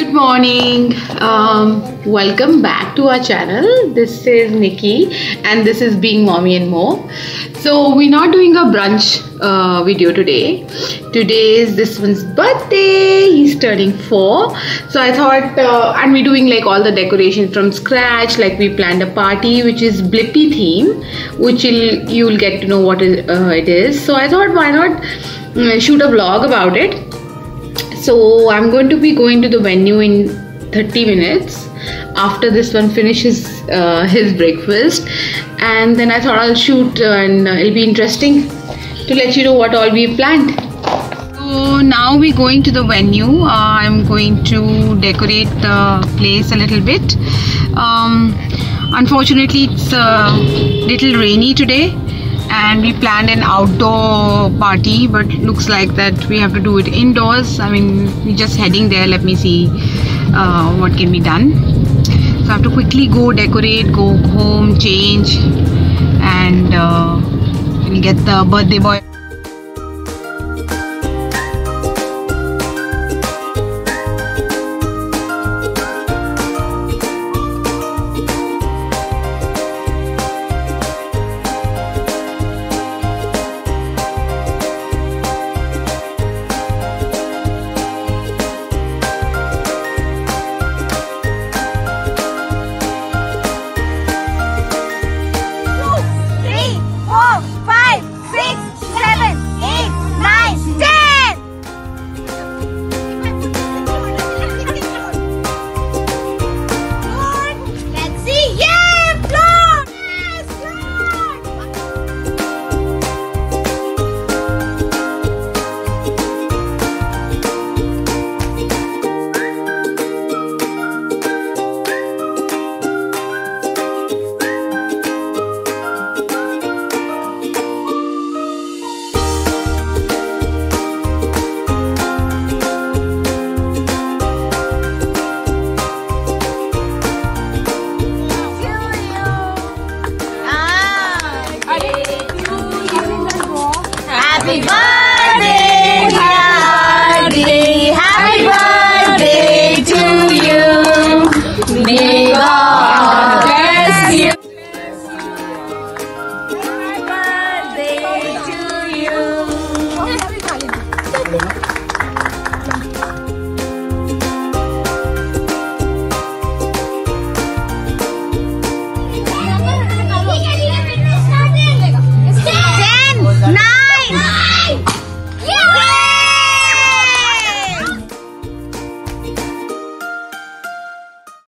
Good morning. Um, welcome back to our channel. This is Nikki and this is Being Mommy and More. So we're not doing a brunch uh, video today. Today is this one's birthday. He's turning four. So I thought, uh, and we're doing like all the decorations from scratch. Like we planned a party which is Blippi theme, which you'll you'll get to know what is, uh, it is. So I thought, why not mm, shoot a vlog about it? So I'm going to be going to the venue in 30 minutes after this one finishes uh, his breakfast and then I thought I'll shoot uh, and uh, it'll be interesting to let you know what all we've planned. So now we're going to the venue. Uh, I'm going to decorate the place a little bit. Um, unfortunately it's a little rainy today and we planned an outdoor party but looks like that we have to do it indoors. I mean we're just heading there. Let me see uh, what can be done. So i have to quickly go decorate go home change and uh, get the birthday boy Happy birthday!